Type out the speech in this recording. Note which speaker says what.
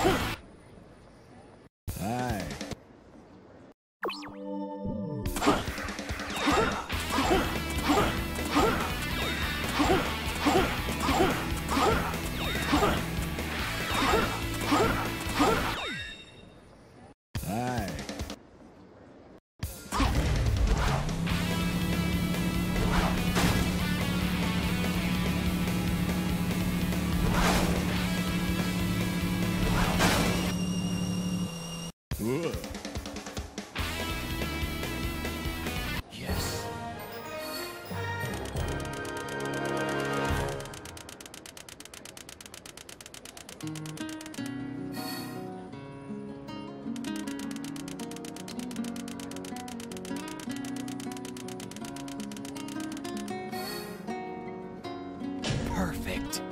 Speaker 1: Huh! perfect.